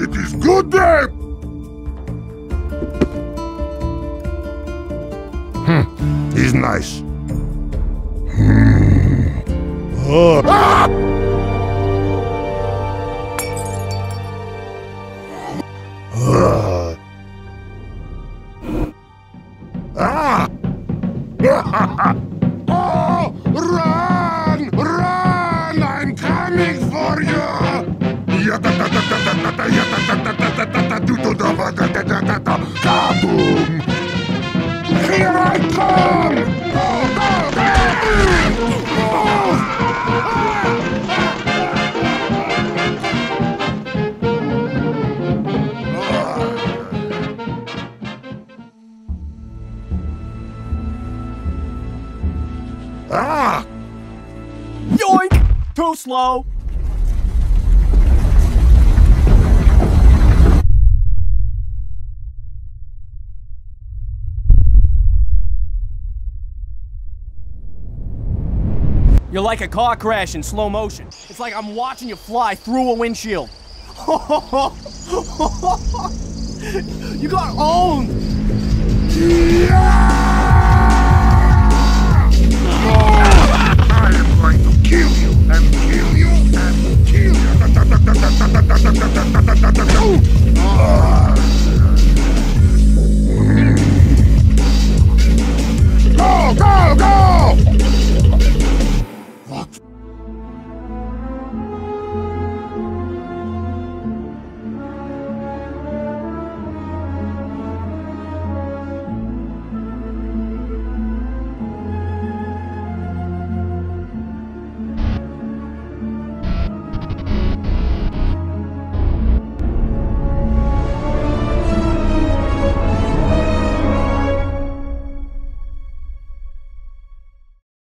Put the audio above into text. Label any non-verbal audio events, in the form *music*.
It is good day! Hmm. He's nice. Hmm. Oh. Ah! Ah! oh, run! Run! I'm coming for you! Kaboom! Here I come! Ah! Yoink! Too slow. You're like a car crash in slow motion. It's like I'm watching you fly through a windshield. *laughs* you got owned!